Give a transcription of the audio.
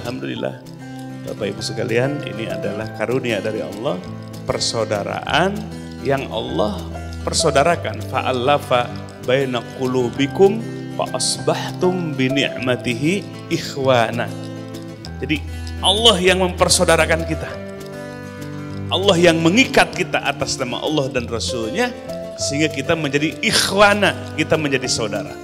Alhamdulillah, Bapak Ibu sekalian, ini adalah karunia dari Allah, persaudaraan yang Allah persaudarakan. Fa'allafa baina qulubikum fa asbahtum bi ni'matihi ikhwana. Jadi Allah yang mempersaudarakan kita. Allah yang mengikat kita atas nama Allah dan Rasulnya sehingga kita menjadi ikhwana, kita menjadi saudara.